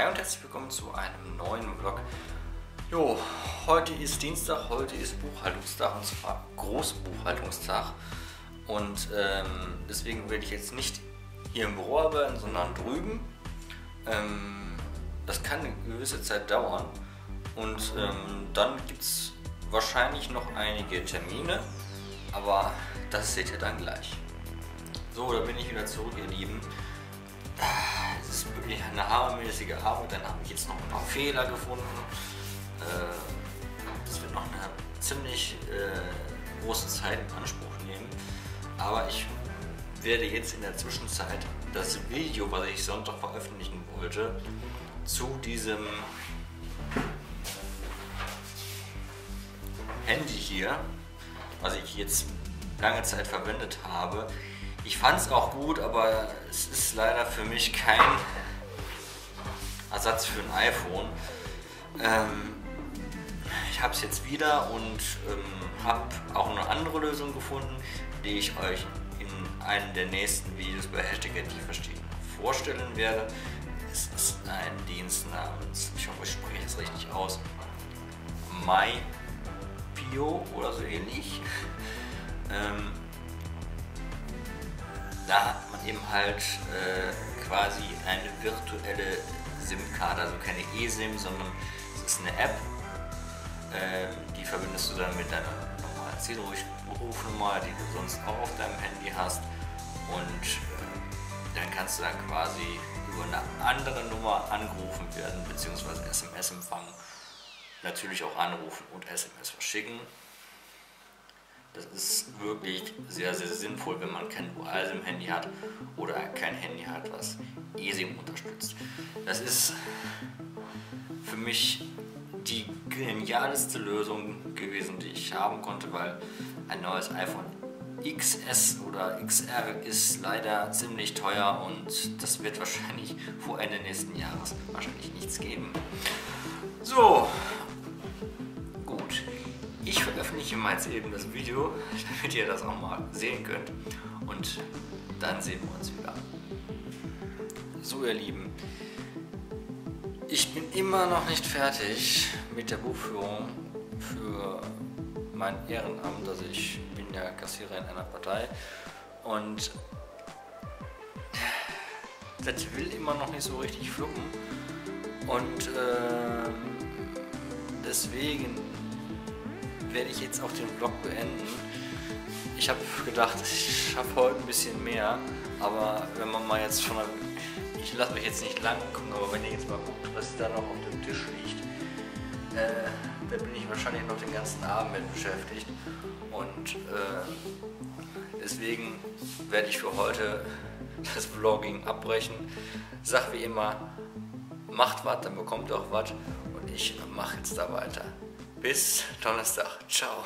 Hi und herzlich willkommen zu einem neuen Vlog. Jo, heute ist Dienstag, heute ist Buchhaltungstag und zwar Großbuchhaltungstag. Und ähm, deswegen werde ich jetzt nicht hier im Büro arbeiten, sondern drüben. Ähm, das kann eine gewisse Zeit dauern. Und ähm, dann gibt es wahrscheinlich noch einige Termine, aber das seht ihr dann gleich. So, da bin ich wieder zurück, ihr Lieben. Es ist wirklich eine hammermäßige Arbeit. Dann habe ich jetzt noch ein paar Fehler gefunden. Das äh, wird noch eine ziemlich äh, große Zeit in Anspruch nehmen. Aber ich werde jetzt in der Zwischenzeit das Video, was ich Sonntag veröffentlichen wollte, zu diesem Handy hier, was ich jetzt lange Zeit verwendet habe. Ich fand es auch gut, aber es ist leider für mich kein Ersatz für ein iPhone. Ähm, ich habe es jetzt wieder und ähm, habe auch eine andere Lösung gefunden, die ich euch in einem der nächsten Videos bei Hashtag verstehen vorstellen werde. Es ist ein Dienst namens, ich hoffe ich spreche es richtig aus, MyPio oder so ähnlich. Ähm, da hat man eben halt äh, quasi eine virtuelle SIM-Karte, also keine eSIM, sondern es ist eine App, äh, die verbindest du dann mit deiner normalen Zielrufnummer, die du sonst auch auf deinem Handy hast und äh, dann kannst du dann quasi über eine andere Nummer angerufen werden bzw. SMS empfangen, natürlich auch anrufen und SMS verschicken. Das ist wirklich sehr, sehr sinnvoll, wenn man kein Dual-SIM-Handy hat oder kein Handy hat, was eSIM unterstützt. Das ist für mich die genialste Lösung gewesen, die ich haben konnte, weil ein neues iPhone XS oder XR ist leider ziemlich teuer und das wird wahrscheinlich vor Ende nächsten Jahres wahrscheinlich nichts geben. So, ich mal jetzt eben das Video, damit ihr das auch mal sehen könnt. Und dann sehen wir uns wieder. So ihr Lieben, ich bin immer noch nicht fertig mit der Buchführung für mein Ehrenamt. Also ich bin ja Kassierer in einer Partei und das will immer noch nicht so richtig fluppen. Und äh, deswegen werde ich jetzt auch den Vlog beenden. Ich habe gedacht, ich schaffe heute ein bisschen mehr, aber wenn man mal jetzt schon mal, ich lasse mich jetzt nicht lang gucken, aber wenn ihr jetzt mal guckt, was da noch auf dem Tisch liegt, äh, da bin ich wahrscheinlich noch den ganzen Abend mit beschäftigt und äh, deswegen werde ich für heute das Vlogging abbrechen. Sag wie immer, macht was, dann bekommt ihr auch was und ich mache jetzt da weiter. Bis Donnerstag. Ciao.